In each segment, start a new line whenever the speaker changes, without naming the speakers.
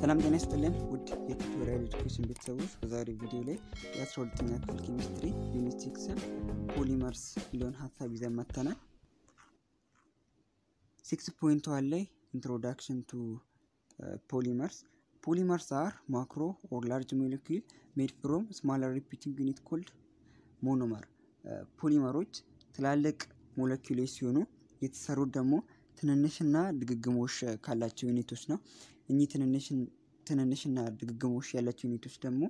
ሰላም ጤና ይስጥልን ውድ የ Tutorial Education ቤተሰቦች በዛሬው ቪዲዮ ላይ የ12ኛ ክፍል chemistry unit six ን polymers የሚለውን ሀሳብ ይዘን መጥተናል። six point one ላይ introduction to polymers። Polymers are macro or large molecule made from smaller repeating unit called monomer። ፖሊመሮች ትላልቅ ሞለኪሎች ሲሆኑ የተሰሩት ደግሞ ትንንሽና ድግግሞሽ ካላቸው unit ኦች ነው እኚህ ትንንሽና ድግግሞሽ ያላቸው unit ኦች ደግሞ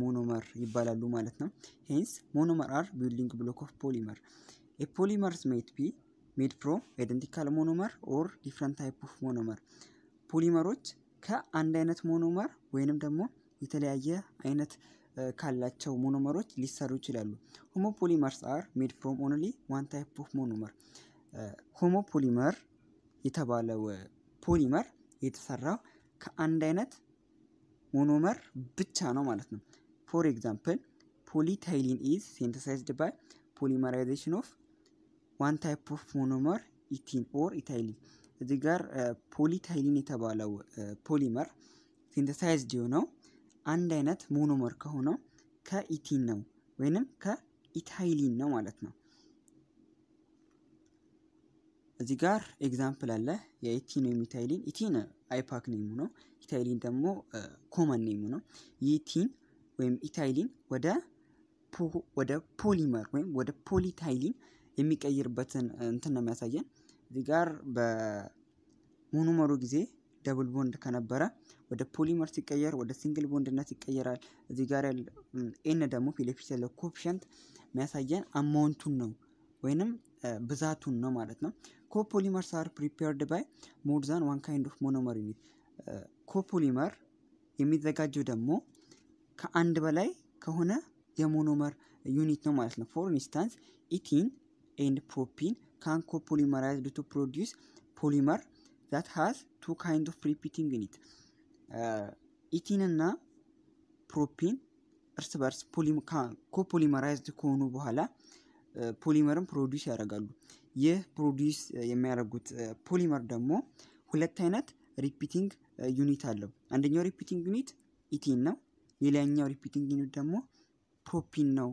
monomer ይባላሉ ማለት ነው። Hence monomer are building block of polymer። Polymers may be made from identical monomer or different type of monomer። ፖሊመሮች ከአንድ አይነት monomer ወይንም ደግሞ የተለያየ አይነት ካላቸው ሞኖመሮች ሊሰሩ ይችላሉ። Homopolymers are made from only one type of monomer። Homopolymer የተባለው polymer የተሰራው ከአንድ አይነት monomer ብቻ ነው ማለት ነው። For example polyethylene is synthesized by polymerization of one type of monomer ethene or ethylene። እዚህ ጋር polyethylene የተባለው polymer synthesized የሆነው አንድ አይነት monomer ከሆነው ከ ethene ነው ወይንም ከ ethylene ነው ማለት ነው እዚህ ጋር example አለ። የ ethene ወይም ethylene ethene IUPAC name ኡ ነው ethylene ደግሞ common name ኡ ነው የ ethene ወይም ethylene ወደ ወደ polymer ወይም ወደ polyethylene የሚቀይርበትን እንትን ነው የሚያሳየን። እዚህ ጋር በ monomer ኡ ጊዜ double bond ከነበረ ወደ polymer ሲቀየር ወደ single bond ነት ይቀየራል። እዚህ ጋር n ደግሞ ፊትለፊት ያለው coefficient የሚያሳየን amount ኡን ነው ወይንም ብዛቱን ነው ማለት ነው copolymers are prepared by more than one kind of monomer unit copolymer የሚዘጋጀው ደግሞ ከአንድ በላይ ከሆነ የ monomer unit ነው ማለት ነው። For instance ethene and propene can copolymerized to produce polymer that has two kind of repeating unit ethene እና propene እርስ በርስ copolymerized ከሆኑ በኋላ polymer ን produce ያደርጋሉ ይህ produce የሚያደርጉት polymer ደግሞ ሁለት አይነት repeating unit አለው። አንደኛው repeating unit ethene ነው። ሌላኛው repeating unit ደግሞ propene ነው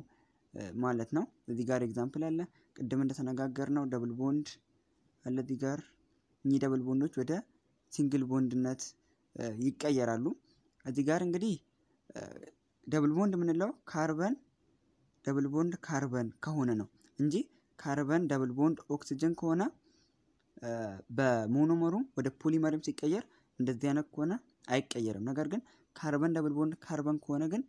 ማለት ነው። እዚህ ጋር example አለ። ቅድም እንደተነጋገርነው double bond አለ እዚህ ጋር። እኚህ double bond ኦች ወደ single bond ነት ይቀየራሉ። እዚህ ጋር እንግዲህ double bond የምንለው carbon double bond carbon ከሆነ ነው እንጂ carbon double bond oxygen ከሆነ በ monomer ኡም ወደ polymer ም ሲቀየር እንደዚህ አይነት ከሆነ አይቀየርም። ነገር ግን carbon double bond carbon ከሆነ ግን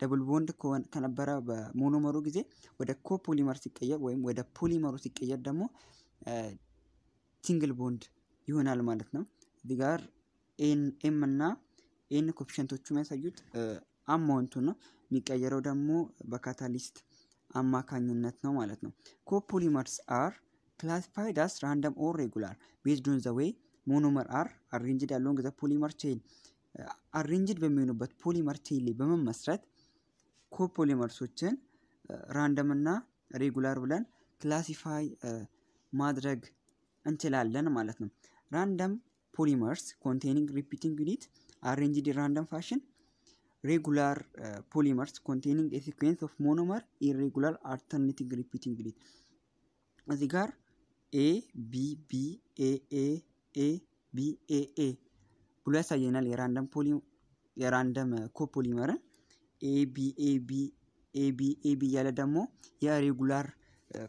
double bond ከነበረ በ monomer ኡ ጊዜ ወደ copolymer ሲቀየር ወይም ወደ polymer ኡ ሲቀየር ደግሞ single bond ይሆናል ማለት ነው። እዚህ ጋር m እና n coefficient ኦቹ የሚያሳዩት amount ኡ ነው። የሚቀየረው ደግሞ በ catalyst አማካኝነት ነው ማለት ነው። Copolymers are classified as random or regular based on the way monomer are arranged ያለውን ጊዜ polymer chain arranged በሚሆኑበት polymer chain ላይ በመመስረት ኮፖሊመርሶችን ራንደም እና ሬጉላር ብለን ክላሲፋይ ማድረግ እንችላለን ማለት ነው። Random polymers containing repeating unit arranged random fashion regular polymers containing a sequence of monomer in regular alternative repeating unit እዚህ ጋር A B B A A A B A A ብሎ ያሳየናል የ random poly የ random copolymer ን A B A B A B A B እያለ ደግሞ የ regular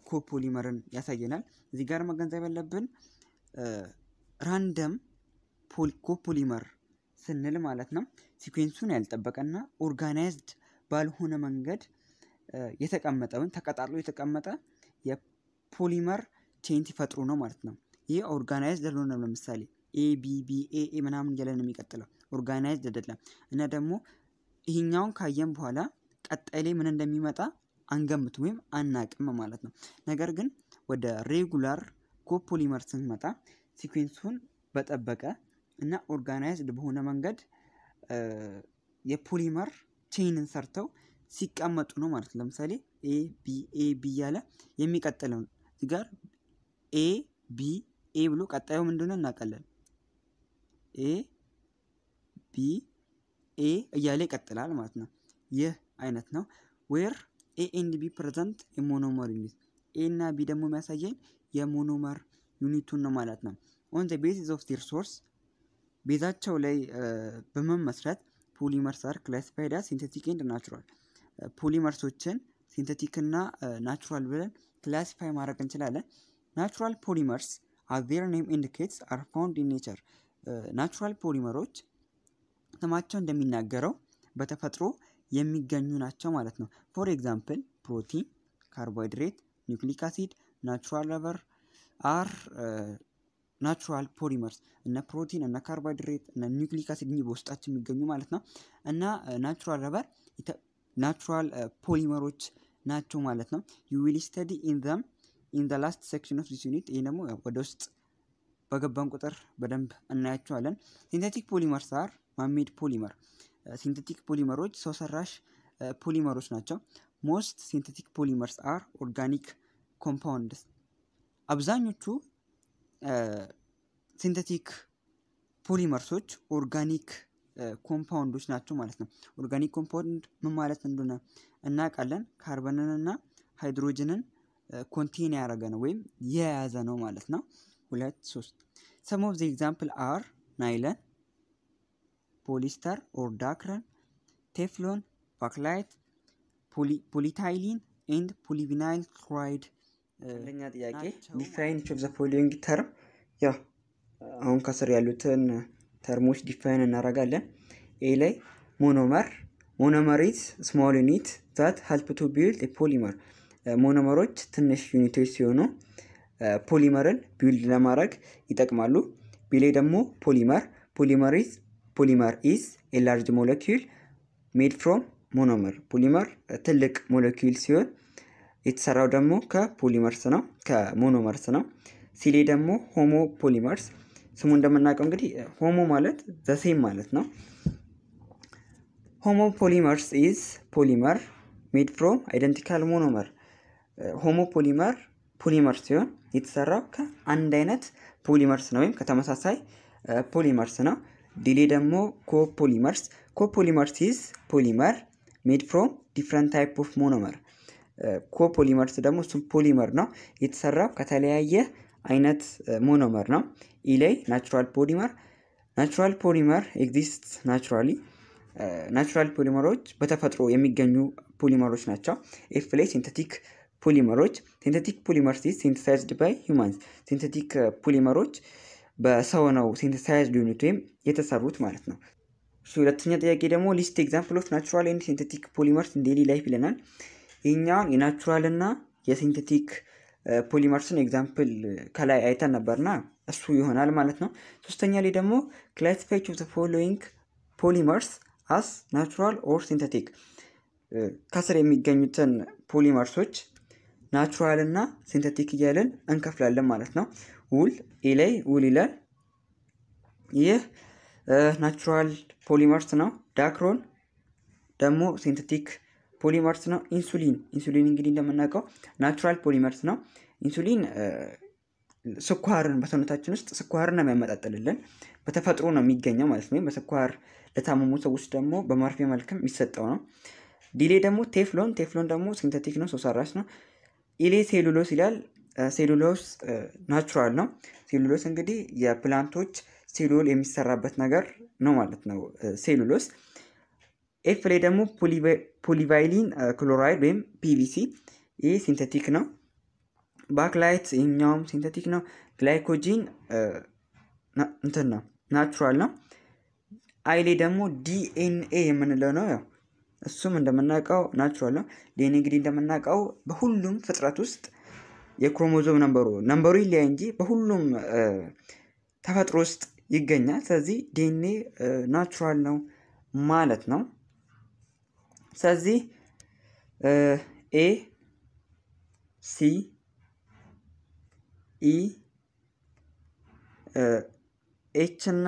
copolymer ን ያሳየናል። እዚህ ጋር መገንዘብ ያለብን random copolymer ስንል ማለት ነው። sequence ኡን ያልጠበቀና organized ባልሆነ መንገድ የተቀመጠ ወይም ተቀጣጥሎ የተቀመጠ የ polymer chain ሲፈጥሩ ነው ማለት ነው። ይህ organized ያልሆነ ለምሳሌ A B B A A ምናምን እያለ ነው የሚቀጥለው። organized አይደለም። እና ደግሞ ይህኛውን ካየን በኋላ ቀጣይ ላይ ምን እንደሚመጣ አንገምትም ወይም አናቅም ማለት ነው። ነገር ግን ወደ regular copolymer ስንመጣ sequence ኡን በጠበቀ እና organized በሆነ መንገድ የ polymer chain ን ሰርተው ሲቀመጡ ነው ማለት ነው ለምሳሌ A B A B እያለ የሚቀጥለው እዚህ ጋር A B A ብሎ ቀጣዩ ምንድነው እናውቃለን A B A እያለ ይቀጥላል ማለት ነው። ይህ አይነት ነው። where A and B represent የ monomer unit A እና B ደግሞ የሚያሳየን የ monomer unit ኡን ነው ማለት ነው። on the basis of their source base ኣቸው ላይ በመመስረት polymers are classified as synthetic and natural polymers ኦችን synthetic እና natural ብለን classify ማድረግ እንችላለን። natural polymers as their name indicates are found in nature natural ፖሊመሮች ስማቸው እንደሚናገረው በተፈጥሮ የሚገኙ ናቸው ማለት ነው። for example ፕሮቲን፣ ካርቦሃይድሬት፣ nucleic acid፣ natural rubber are natural polymers እነ ፕሮቲን እነ ካርቦሃይድሬት እነ nucleic acid በውስጣቸው የሚገኙ ማለት ነው እና natural rubber natural ፖሊመሮች ናቸው ማለት ነው። you will study in them in the last section of this unit ይህ ደግሞ ወደ ውስጥ በገባን ቁጥር በደንብ እናያቸዋለን። synthetic polymers are man-made polymer synthetic ፖሊመሮች ሰው ሰራሽ ፖሊመሮች ናቸው። most synthetic polymers are organic compounds አብዛኞቹ synthetic polymers ኦች organic compound ኦች ናቸው ማለት ነው። organic compound ምን ማለት እንደሆነ እናውቃለን። ካርበንን እና hydrogen ን contain ያደረገ ነው ወይም የያዘ ነው ማለት ነው። ሁለት ሶስት some of the example are nylon polyester or Dacron Teflon Bakelite polyethylene and polyvinyl chloride አንደኛ ጥያቄ define of the following term ያው አሁን ከስር ያሉትን term ኦች define እናደርጋለን። A ላይ monomer is small unit that help to build polymer ሞኖመሮች ትንሽ unit ኦች ሲሆኑ polymer ን build ለማድረግ ይጠቅማሉ። B ላይ ደግሞ polymer is polymer is a large molecule made from monomer polymer ትልቅ ሞለኪል ሲሆን የተሰራው ደግሞ ከ polymers ነው ከ monomers ነው። ሲ ላይ ደግሞ homopolymers ስሙ እንደምናውቀው እንግዲህ homo ማለት the same ማለት ነው። homopolymers is polymer made from identical monomer። homopolymer polymer ሲሆን የተሰራው ከአንድ አይነት polymers ነው ወይም ከተመሳሳይ polymers ነው። D ላይ ደግሞ copolymers። copolymers is polymer made from different type of monomer copolymers ደግሞ እሱም polymer ነው። የተሰራው ከተለያየ አይነት monomer ነው። E ላይ natural polymer natural polymer exist naturally natural ፖሊመሮች በተፈጥሮ የሚገኙ ፖሊመሮች ናቸው። F ላይ synthetic ፖሊመሮች synthetic polymers synthesized by humans። synthetic ፖሊመሮች በሰው ነው synthesized unit ወይም የተሰሩት ማለት ነው። ሁለተኛ ጥያቄ ደግሞ list example of natural and synthetic polymers daily life ይለናል ይህኛውን የ natural እና የ synthetic polymers ን example ከላይ አይተን ነበርና እሱ ይሆናል ማለት ነው። ሶስተኛ ላይ ደግሞ classify of following polymers as natural or synthetic ከስር የሚገኙትን ፖሊመርሶች ናቹራል እና ሲንተቲክ እያለን እንከፍላለን ማለት ነው። wool A ላይ wool ይላል ይህ natural polymers ነው። Dacron ደግሞ synthetic polymers ነው። ኢንሱሊን ኢንሱሊን እንግዲህ እንደምናውቀው natural polymers ነው። ኢንሱሊን ስኳርን በሰውነታችን ውስጥ ስኳርን የሚያመጣጥልልን። በተፈጥሮ ነው የሚገኘው ማለት ነው። በስኳር ለታመሙ ሰዎች ደግሞ በመርፌ መልክም የሚሰጠው ነው። D ላይ ደግሞ Teflon Teflon ደግሞ synthetic ነው ሰው ሰራሽ ነው። ኢሌ ሴሉሎስ ይላል። ሴሉሎስ ናቹራል ነው። ሴሉሎስ እንግዲህ የፕላንቶች cell wall የሚሰራበት ነገር ነው ማለት ነው። cellulose F ላይ ደግሞ polyvinyl chloride ወይም PVC። ይህ synthetic ነው። Bakelite ይህኛውም synthetic ነው። glycogen እንትን ነው natural ነው። I ላይ ደግሞ ዲኤንኤ የምንለው ነው። ያው እሱም እንደምናውቀው natural ነው። ዲኤንኤ እንግዲህ እንደምናውቀው በሁሉም ፍጥረት ውስጥ የ chromosome number ኡ number ኡ ይለያይ እንጂ በሁሉም ተፈጥሮ ውስጥ ይገኛል። ስለዚህ DNA natural ነው ማለት ነው ስለዚህ ኤ ሲ ኢ ኤች እና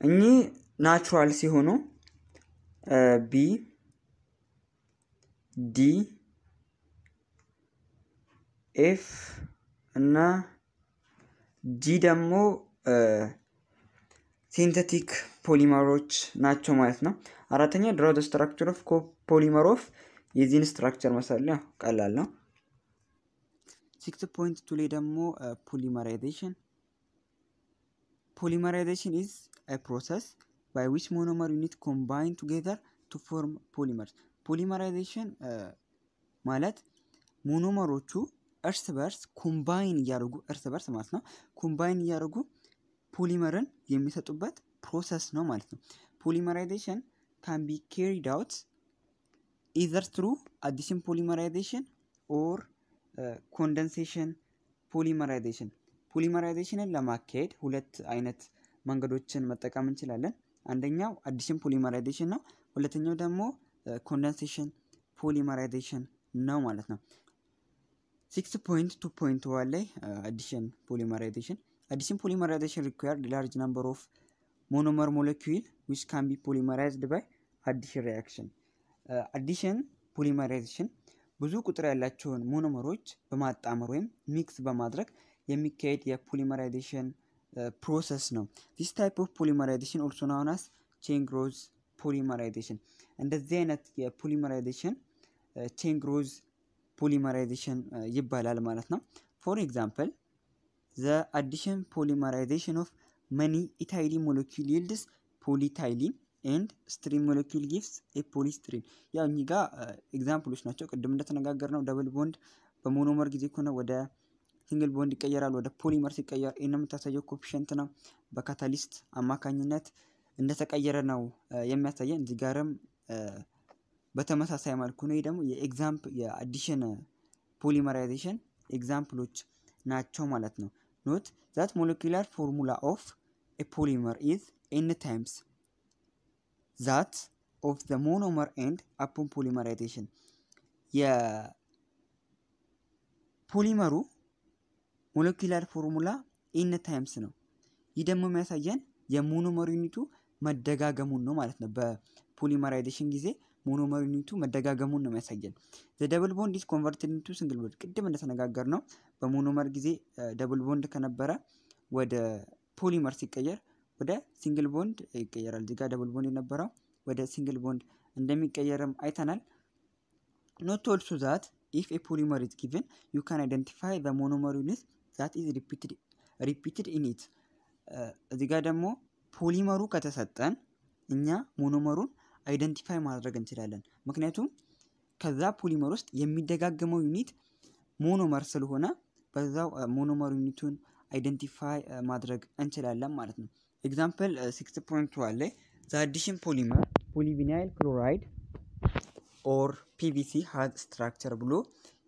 እኚህ ናቹራል ሲሆኑ ቢ ዲ ኤፍ እና ጂ ደግሞ synthetic ፖሊመሮች ናቸው ማለት ነው። አራተኛ draw the structure of polymer of የዚህን structure መሳል ቀላል ነው። six point two ላይ ደግሞ polymerization polymerization is process by which monomer unit combine together to form polymers polymerization ማለት ሞኖመሮቹ እርስ በርስ combine እያደረጉ እርስ በርስ ማለት ነው combine እያደረጉ ፖሊመርን የሚሰጡበት process ነው ማለት ነው። polymerization can be carried out either through addition polymerization or condensation polymerization polymerization ን ለማካሄድ ሁለት አይነት መንገዶችን መጠቀም እንችላለን። አንደኛው addition polymerization ነው። ሁለተኛው ደግሞ condensation polymerization ነው ማለት ነው። six point two point one ላይ addition polymerization addition polymerization required large number of monomer molecule which can be polymerized by addition reaction addition polymerization ብዙ ቁጥር ያላቸውን ሞኖመሮች በማጣመር ወይም mix በማድረግ የሚካሄድ የ polymerization process ነው። this type of polymerization also known as polymerization እንደዚህ አይነት የ polymerization chain growth polymerization ይባላል ማለት ነው። for example the addition polymerization of many ethylene molecule yields polyethylene and styrene molecule gives polystyrene። ያው እኚህ ጋር example ኦች ናቸው። ቅድም እንደተነጋገርነው double bond በ monomer ጊዜ ከሆነ ወደ single bond ይቀየራል። ወደ polymer ሲቀየር ይህን የምታሳየው coefficient ነው። በ catalyst አማካኝነት እንደተቀየረ ነው የሚያሳየን። እዚህ ጋርም በተመሳሳይ መልኩ ነው። ይህ ደግሞ የ examp- የ addition polymerization example ኦች ናቸው ማለት ነው። note that molecular formula of a polymer is n times that of the monomer and upon polymerization የ polymer ኡ molecular formula n times ነው። ይህ ደግሞ የሚያሳየን የ monomer unit ኡ መደጋገሙን ነው ማለት ነው። በ polymerization ጊዜ monomer unit ኡ መደጋገሙን ነው የሚያሳየን። double bond is converted into single bond። ቅድም እንደተነጋገርነው በ monomer ጊዜ double bond ከነበረ ወደ polymer ሲቀየር ወደ single bond ይቀየራል። እዚህ ጋር double bond የነበረው ወደ single bond እንደሚቀየርም አይተናል። note also that if a polymer is given you can identify the monomer unit that is repeated in it። እዚህ ጋር ደግሞ polymer ኡ ከተሰጠን እኛ monomer ኡን identify ማድረግ እንችላለን። ምክንያቱም ከዛ polymer ውስጥ የሚደጋገመው unit monomer ስለሆነ በዛው monomer unit ኡን identify ማድረግ እንችላለን ማለት ነው። example six point one ላይ the addition polymer polyvinyl chloride or PVC has structure ብሎ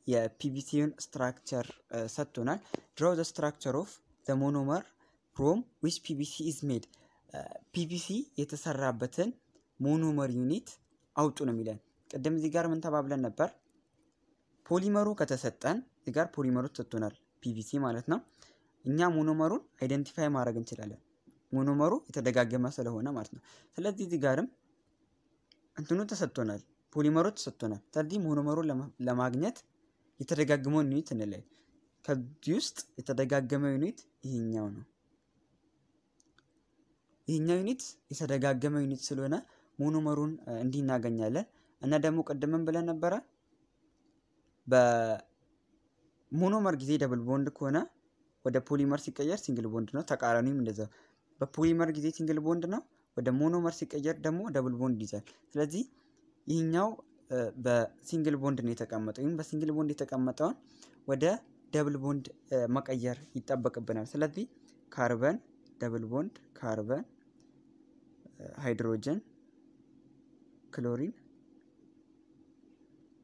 የ PVC ውን structure ሰጥቶናል። draw the structure of the monomer from which PVC is made PVC የተሰራበትን monomer unit አውጡ ነው የሚለን። ቅድም እዚህ ጋር ምን ተባብለን ነበር? polymer ኡ ከተሰጠን እዚህ ጋር polymer ኡ ተሰጥቶናል፣ PVC ማለት ነው። እኛ monomer ኡን identify ማድረግ እንችላለን፣ monomer ኡ የተደጋገመ ስለሆነ ማለት ነው። ስለዚህ እዚህ ጋርም እንትኑ ተሰጥቶናል፣ polymer ኡ ተሰጥቶናል። ስለዚህ monomer ኡን ለማግኘት የተደጋገመውን unit እንለይ። ከዚህ ውስጥ የተደጋገመ unit ይሄኛው ነው። ይህኛው unit የተደጋገመ unit ስለሆነ monomer ኡን እንዲህ እናገኛለን። እና ደግሞ ቅድም ምን ብለን ነበረ በ monomer ጊዜ double bond ከሆነ ወደ polymer ሲቀየር single bond ነው። ተቃራኒም እንደዛ። በ polymer ጊዜ single bond ነው፣ ወደ monomer ሲቀየር ደግሞ double bond ይዛል። ስለዚህ ይህኛው በ single bond ነው የተቀመጠው። ይህም በ single bond የተቀመጠውን ወደ double bond መቀየር ይጠበቅብናል። ስለዚህ carbon double bond carbon hydrogen chlorine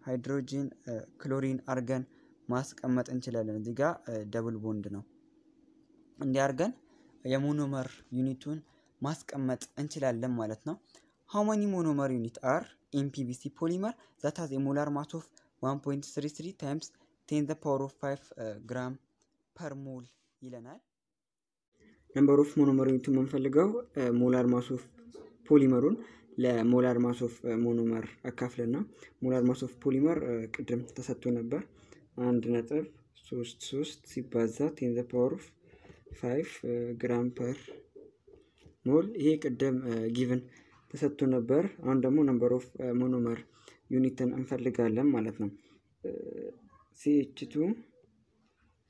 hydrogen chlorine አርገን ማስቀመጥ እንችላለን። እዚህ ጋር double bond ነው። እንዲህ አርገን የ monomer unit ኡን ማስቀመጥ እንችላለን ማለት ነው። how many monomer unit are in PVC polymer that has የ molar mass of 1.33 times ten the power of 5 gram per mole ይለናል። number of monomer unit ኡ የምንፈልገው molar mass of polymer ኡን ለ molar mass of monomer አካፍለን ነው። molar mass polymer ቅድም ተሰጥቶ ነበር። አንድ ነጥብ ሶስት ሶስት ሲባዛ ten power of five gram per mole ይሄ ቅድም given ተሰጥቶ ነበር። አሁን ደግሞ number of monomer unit ን እንፈልጋለን ማለት ነው። CH two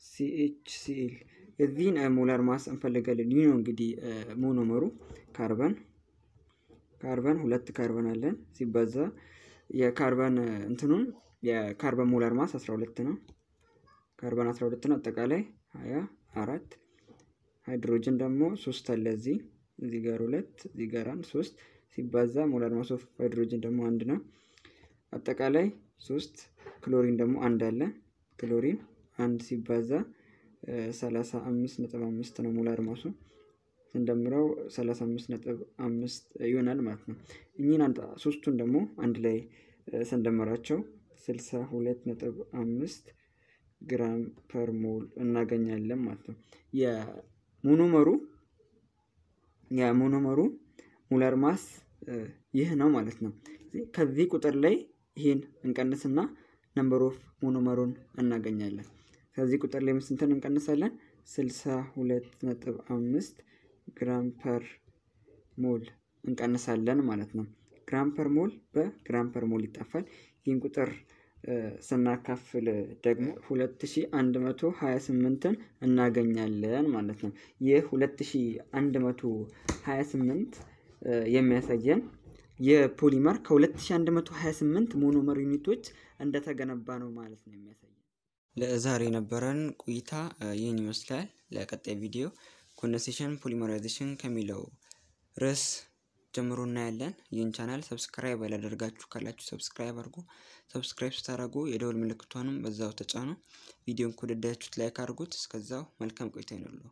CH Cl የዚህን molar mass እንፈልጋለን። ይህ ነው እንግዲህ monomer ኡ carbon ካርበን ሁለት ካርበን አለን ሲባዛ የካርበን እንትኑን የ carbon molar mass 12 ነው። ካርበን 12 ነው። አጠቃላይ 24 ሃይድሮጅን ደግሞ ሶስት አለ እዚህ እዚህ ጋር ሁለት እዚህ ጋር አንድ ሶስት ሲባዛ molar mass of hydrogen ደግሞ አንድ ነው። አጠቃላይ ሶስት ክሎሪን ደግሞ አንድ አለ ክሎሪን አንድ ሲባዛ ሰላሳ አምስት ነጥብ አምስት ነው molar mass ኡ ስንደምረው ሰላሳ አምስት ነጥብ አምስት ይሆናል ማለት ነው። እኚህን ሶስቱን ደግሞ አንድ ላይ ስንደምራቸው ስልሳ ሁለት ነጥብ አምስት gram per mole እናገኛለን ማለት ነው። የሞኖመሩ የሞኖመሩ ሞላር ማስ ይህ ነው ማለት ነው። ከዚህ ቁጥር ላይ ይህን እንቀንስና number of monomer ኡን እናገኛለን። ከዚህ ቁጥር ላይ ስንትን እንቀንሳለን? ስልሳ ሁለት ነጥብ አምስት gram per mole እንቀንሳለን ማለት ነው። gram per mole በ gram per mole ይጠፋል። ይህን ቁጥር ስናካፍል ደግሞ 2128ን እናገኛለን ማለት ነው። ይህ 2128 የሚያሳየን የ polymer ከ2128 monomer unit ኦች እንደተገነባ ነው ማለት ነው የሚያሳየን። ለዛሬ የነበረን ቆይታ ይህን ይመስላል። ለቀጣይ ቪዲዮ condensation polymerization ከሚለው ርዕስ ጀምሮ እናያለን። ይህን channel subscribe ያላደርጋችሁ ካላችሁ subscribe አድርጉ። subscribe ስታደርጉ የደወል ምልክቷንም በዛው ተጫኑ። ቪዲዮን ከወደዳችሁት like አድርጉት። እስከዛው መልካም ቆይታ ይኑርልዎ።